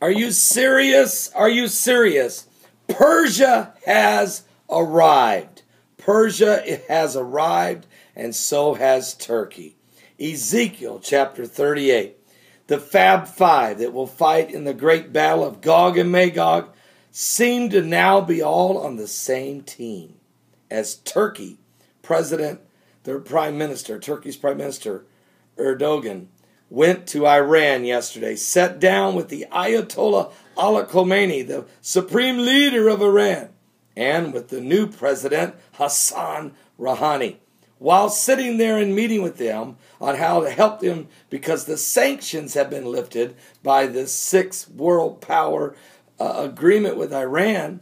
Are you serious? Are you serious? Persia has arrived. Persia has arrived, and so has Turkey. Ezekiel chapter 38. The Fab Five that will fight in the great battle of Gog and Magog seem to now be all on the same team. As Turkey, President, their Prime Minister, Turkey's Prime Minister, Erdogan, went to Iran yesterday, sat down with the Ayatollah Ali Khamenei, the supreme leader of Iran, and with the new president, Hassan Rouhani. While sitting there and meeting with them on how to help them because the sanctions have been lifted by the six world power uh, agreement with Iran,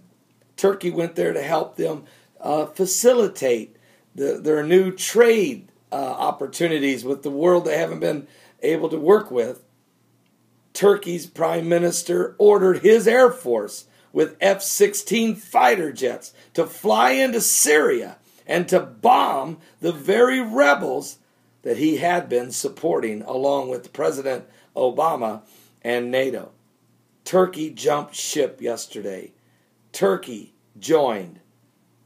Turkey went there to help them uh, facilitate the, their new trade uh, opportunities with the world they haven't been able to work with. Turkey's prime minister ordered his air force with F 16 fighter jets to fly into Syria and to bomb the very rebels that he had been supporting along with President Obama and NATO. Turkey jumped ship yesterday. Turkey joined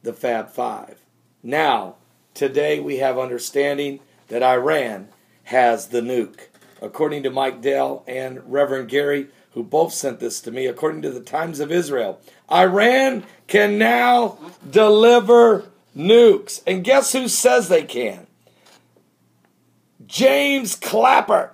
the Fab Five. Now, today we have understanding that Iran has the nuke. According to Mike Dell and Reverend Gary, who both sent this to me, according to the Times of Israel, Iran can now deliver nukes. And guess who says they can? James Clapper,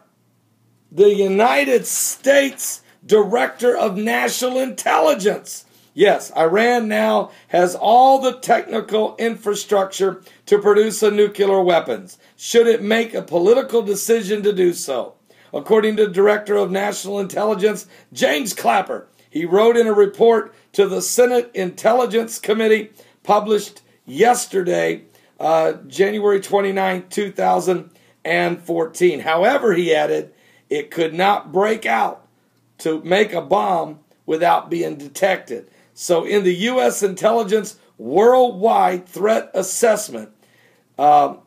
the United States Director of National Intelligence. Yes, Iran now has all the technical infrastructure to produce a nuclear weapons, should it make a political decision to do so. According to Director of National Intelligence James Clapper, he wrote in a report to the Senate Intelligence Committee published yesterday, uh, January 29, 2014. However, he added, it could not break out to make a bomb without being detected. So, in the U.S. intelligence worldwide threat assessment uh,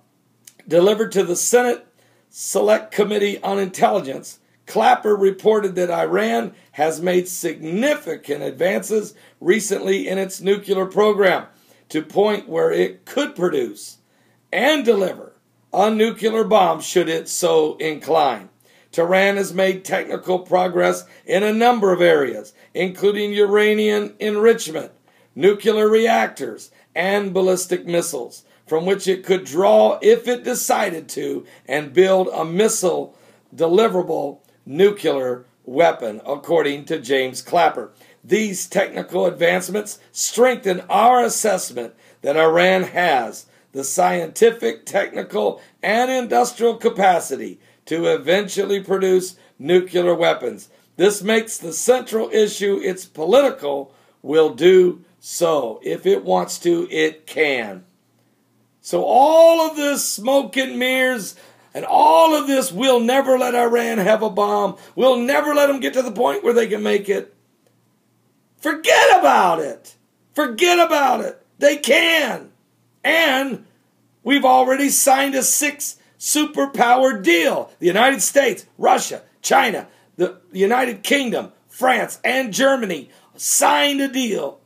delivered to the Senate Select Committee on Intelligence, Clapper reported that Iran has made significant advances recently in its nuclear program to point where it could produce and deliver a nuclear bomb should it so incline. Tehran has made technical progress in a number of areas, including uranium enrichment, nuclear reactors, and ballistic missiles, from which it could draw if it decided to and build a missile deliverable nuclear weapon, according to James Clapper. These technical advancements strengthen our assessment that Iran has the scientific, technical, and industrial capacity to eventually produce nuclear weapons. This makes the central issue its political will do so. If it wants to, it can. So, all of this smoke and mirrors and all of this, we'll never let Iran have a bomb. We'll never let them get to the point where they can make it. Forget about it. Forget about it. They can. And we've already signed a six superpower deal. The United States, Russia, China, the United Kingdom, France, and Germany signed a deal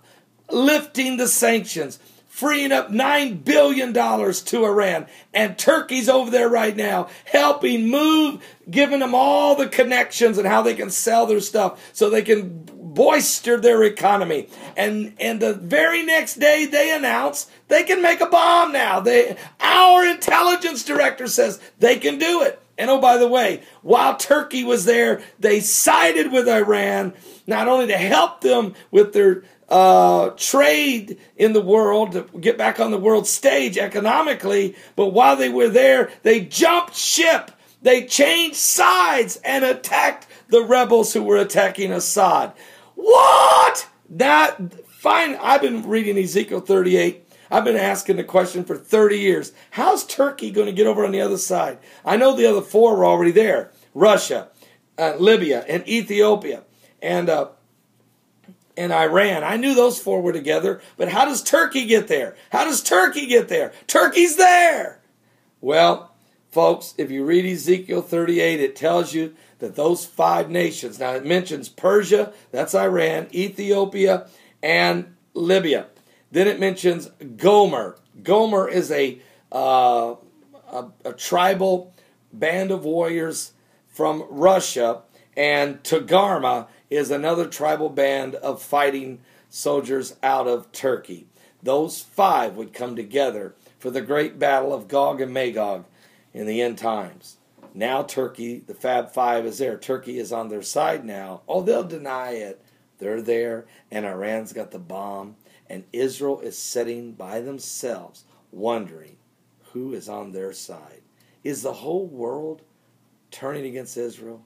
lifting the sanctions freeing up $9 billion to Iran. And Turkey's over there right now helping move, giving them all the connections and how they can sell their stuff so they can boister their economy. And, and the very next day they announce they can make a bomb now. They, our intelligence director says they can do it. And oh, by the way, while Turkey was there, they sided with Iran, not only to help them with their uh, trade in the world to get back on the world stage economically. But while they were there, they jumped ship. They changed sides and attacked the rebels who were attacking Assad. What? That fine. I've been reading Ezekiel 38. I've been asking the question for 30 years. How's Turkey going to get over on the other side? I know the other four were already there. Russia, uh, Libya, and Ethiopia. And uh, and Iran. I knew those four were together, but how does Turkey get there? How does Turkey get there? Turkey's there. Well, Folks, if you read Ezekiel 38, it tells you that those five nations, now it mentions Persia, that's Iran, Ethiopia, and Libya. Then it mentions Gomer. Gomer is a, uh, a, a tribal band of warriors from Russia, and Togarmah is another tribal band of fighting soldiers out of Turkey. Those five would come together for the great battle of Gog and Magog in the end times. Now, Turkey, the Fab Five is there. Turkey is on their side now. Oh, they'll deny it. They're there, and Iran's got the bomb, and Israel is sitting by themselves, wondering who is on their side. Is the whole world turning against Israel?